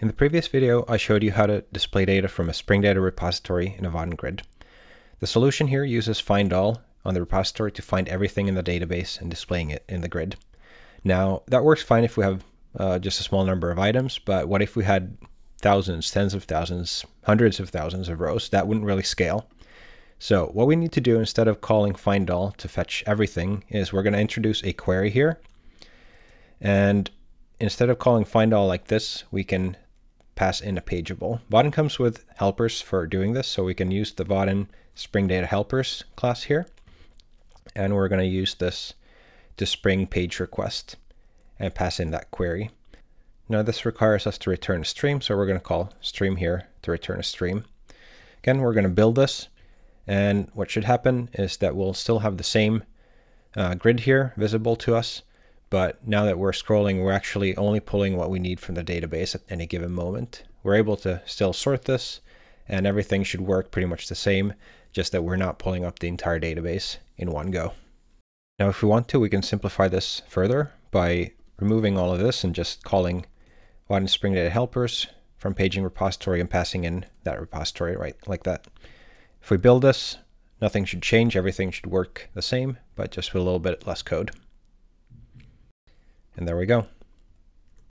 In the previous video, I showed you how to display data from a Spring Data repository in a Vaadin grid. The solution here uses find all on the repository to find everything in the database and displaying it in the grid. Now, that works fine if we have uh, just a small number of items, but what if we had thousands, tens of thousands, hundreds of thousands of rows? That wouldn't really scale. So what we need to do instead of calling find all to fetch everything is we're going to introduce a query here. And instead of calling find all like this, we can pass in a pageable. Vaadin comes with helpers for doing this, so we can use the Vaadin Spring Data Helpers class here. And we're going to use this to spring page request and pass in that query. Now this requires us to return a stream, so we're going to call stream here to return a stream. Again, we're going to build this, and what should happen is that we'll still have the same uh, grid here visible to us, but now that we're scrolling, we're actually only pulling what we need from the database at any given moment. We're able to still sort this and everything should work pretty much the same, just that we're not pulling up the entire database in one go. Now, if we want to, we can simplify this further by removing all of this and just calling Vaadin Spring Data Helpers from paging repository and passing in that repository right like that. If we build this, nothing should change. Everything should work the same, but just with a little bit less code. And there we go.